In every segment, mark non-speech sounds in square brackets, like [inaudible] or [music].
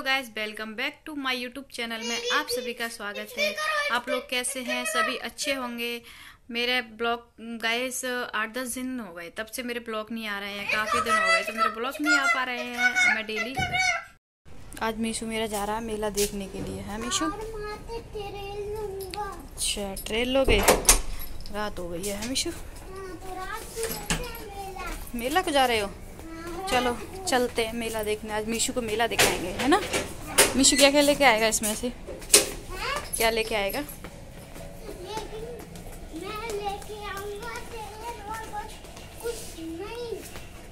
Hello guys welcome back to my YouTube channel में आप सभी का स्वागत है। आप लोग कैसे हैं? सभी अच्छे होंगे। मेरे ब्लॉग गाइस आठ दस दिन हो गए। तब से मेरे ब्लॉग नहीं आ रहे हैं। काफ़ी दिन हो गए तो मेरे ब्लॉग नहीं आ पा रहे हैं। मैं डेली आज मीशू मेरा जा रहा है मेला देखने के लिए। है मीशू? अच्छा ट्रेन लोगे रात हो गई है मीशू? मेला को जा रहे हो? चलो, चलते हैं मेला देखने। आज मीशू को मेला दिखाएँगे, है ना? मीशू क्या क्या लेके आएगा इसमें से? क्या लेके आएगा?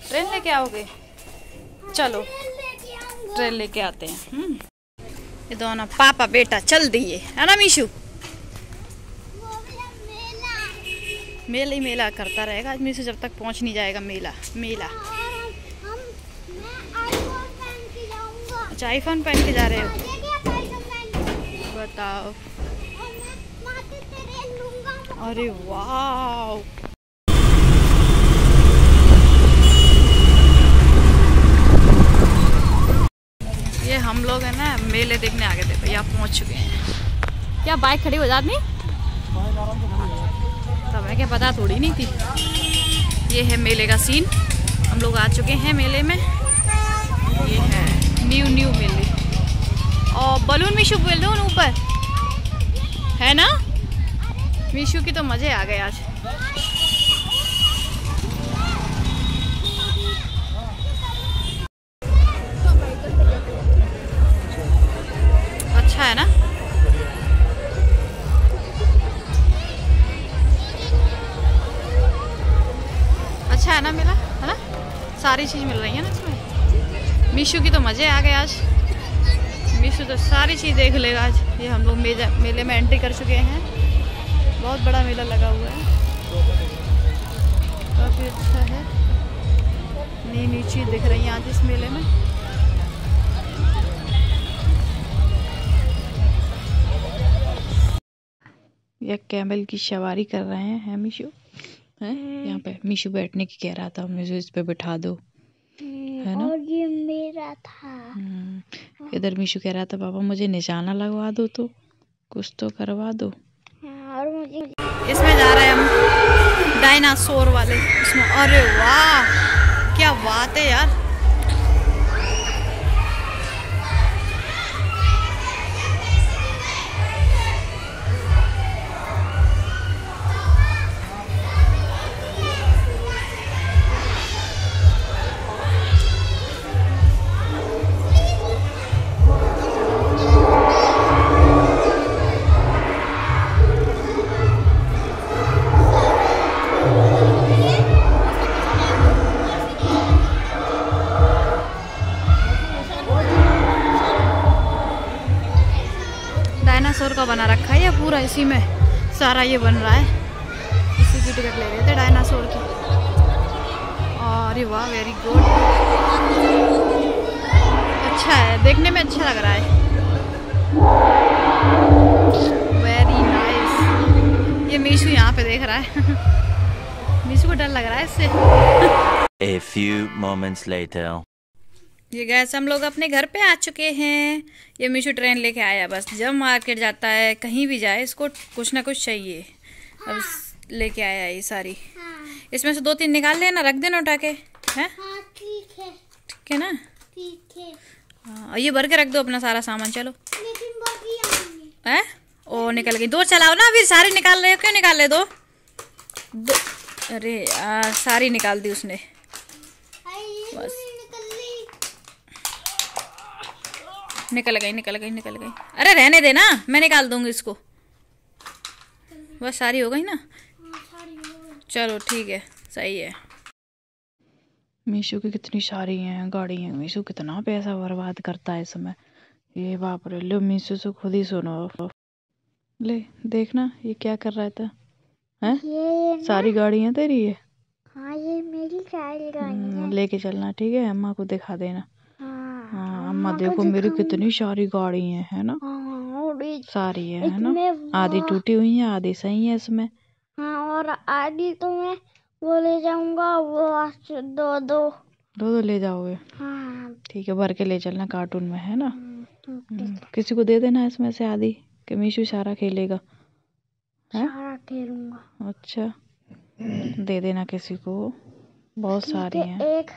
ट्रेन लेके आओगे? चलो, ट्रेन लेके आते हैं। हम्म। ये दोनों पापा बेटा चल दिए, है ना मीशू? मेला ही मेला करता रहेगा। आज मीशू जब तक पहुँच नहीं जाएगा, मेला मेला। अच्छा आईफोन पहन के जा रहे हो? बताओ। अरे वाह ये हम लोग है ना मेले देखने आ गए थे भैया पहुँच चुके हैं। क्या बाइक खड़ी हो जाती तब मैं क्या पता थोड़ी नहीं थी। ये है मेले का सीन हम लोग आ चुके हैं मेले में। ये है। न्यू न्यू मेले और बलून मीशू बोल दो ऊपर। है ना? मीशू की तो मज़े आ गए आज। अच्छा है ना? अच्छा है ना मेला है ना? सारी चीज़ मिल रही है ना इसमें? मीशू की तो मज़े आ गए आज। मीशू तो सारी चीज़ देख लेगा आज। ये हम लोग मेले में एंट्री कर चुके हैं। बहुत बड़ा मेला लगा हुआ है। काफ़ी अच्छा है। नई नई चीज़ दिख रही है आज इस मेले में। ये कैमल की सवारी कर रहे हैं है मीशू? है। यहाँ पे मीशू बैठने की कह रहा था मीशू इस पे बिठा दो। है ना? और ये मेरा था। हम्म, इधर मीशू कह रहा था पापा मुझे निशाना लगवा दो तो कुछ तो करवा दो। हाँ, और मुझे इसमें जा रहे हैं हम डायनासोर वाले। इसमें अरे वाह क्या बात है यार। पूरा इसी में सारा ये बन रहा है। इसी की टिकट ले रहे थे डायनासोर की। अरे वाह वेरी गुड अच्छा है, देखने में अच्छा लग रहा है। वेरी नाइस ये मीशू यहाँ पे देख रहा है। [laughs] मीशू को डर लग रहा है इससे। A few moments later. ये गैस हम लोग अपने घर पे आ चुके हैं। ये मीशू ट्रेन लेके आया बस जब मार्केट जाता है कहीं भी जाए इसको कुछ ना कुछ चाहिए। अब लेके आया ये सारी। इसमें से दो तीन निकाल लेना रख देना उठा के हैं? हाँ ठीक है। ठीक है ना? ठीक है। हाँ ये भर के रख दो अपना सारा सामान चलो। लेकिन है? ओ निकल गई। दो चलाओ ना अभी सारी निकाल रहे हो? क्यों निकाल रहे दो? दो अरे यार सारी निकाल दी उसने। बस। पूरी निकल गई निकल गई निकल गई निकल गई। अरे रहने दे ना मैं निकाल दूँगी इसको। बस सारी हो गई ना? हाँ हो चलो ठीक है सही है। मीशू की कितनी सारी हैं गाड़ी हैं। मीशू कितना पैसा बर्बाद करता है इस समय ये बाप रे लो मीशू से खुद ही सुनो। ले देखना ये क्या कर रहा था हैं? ये ना- सारी गाड़ियाँ तेरी है हाँ ये मेरी सारी गाड़ी हम्म, है। लेके चलना ठीक है? अम्मा को दिखा देना। हाँ हाँ अम्मा देखो मेरी कितनी सारी गाड़ी हैं है ना? हाँ सारी है है ना? आधी टूटी हुई है आधी सही है इसमें। हाँ और आदि तो मैं वो ले जाऊँगा वो दो दो। दो दो ले जाओगे? हाँ। ठीक है भर के ले चलना कार्टून में है ना? हम्म, किसी को दे देना इसमें से आधी कि मीशु सारा खेलेगा। है? सारा खेलूँगा। अच्छा दे देना किसी को। बहुत सारी है हैं। एक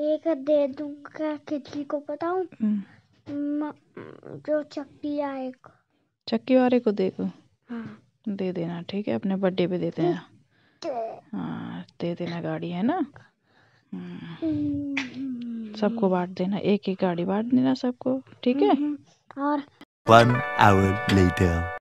एक दे दूँगा किसी को बताऊँ? हम्म, म- जो चक्की आएगा। चक्की वाले को देखो हाँ। दे देना ठीक है? अपने बर्थडे पे दे। देना हाँ दे देना गाड़ी है ना? हम्म, हम्म, सबको बांट देना एक एक गाड़ी बांट देना सबको ठीक है? और One hour later.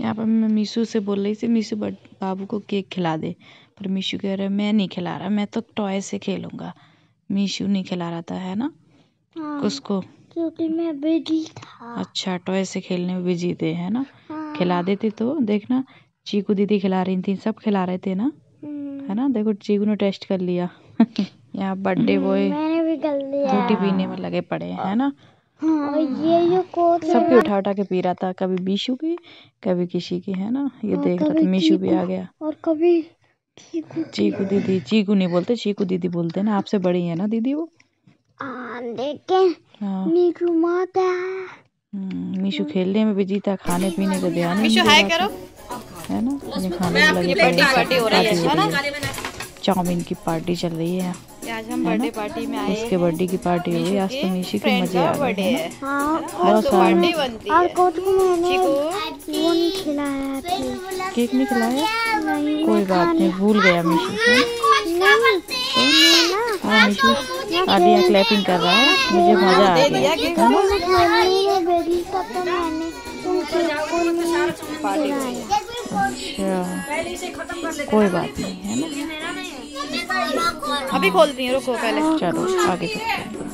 यहाँ पर मैं मीशू से बोल रही थी मीशू बाबू को केक खिला दे। पर मीशू कह रहा है मैं नहीं खिला रहा मैं तो टॉय से खेलूँगा। मीशू नहीं खिला रहा था है ना? हाँ, उसको क्योंकि मैं बिज़ी था। अच्छा टॉय से खेलने में बिज़ी थे है ना? खिला देते तो देखना चीकू दीदी खिला रही थी सब खिला रहे थे ना? हम्म, है ना? देखो चीकू ने टेस्ट कर लिया। [laughs] यहाँ बर्थडे बॉय भी कर लिया। रोटी पीने में लगे पड़े हैं है ना? और ये जो कोट सबकी उठा उठा के पी रहा था कभी बीशू की कभी किसी की है ना? ये और देख रहा था मीशू भी आ गया। और कभी चीकू दीदी चीकू नहीं बोलते चीकू दीदी बोलते हैं ना आपसे बड़ी है ना दीदी वो? देखें हाँ। माता हम्म, मीशू खेलने में भी जीता खाने पीने का ध्यान ही नहीं मिशु दे हाय करो। है ना? खाने में लगे पड़े पार्टी हो रही है। पार्टी हो है ना चाउमीन की पार्टी चल रही है। आज हम बर्थडे पार्टी में आए उसके बर्थडे की पार्टी हो गई आज तो मीशू के मज़े आ गए हैं। हाँ। बहुत तो सारे और कोट को मैंने वो नहीं खिलाया केक नहीं खिलाया? कोई बात नहीं भूल गया मीशू हाँ? तो हाँ आलिया क्लैपिंग कर रहा है। मुझे मज़ा आ गया है। तो अच्छा। कोई बात नहीं है ना? अभी खोलती हूँ रुको पहले। चलो आगे चलते हैं।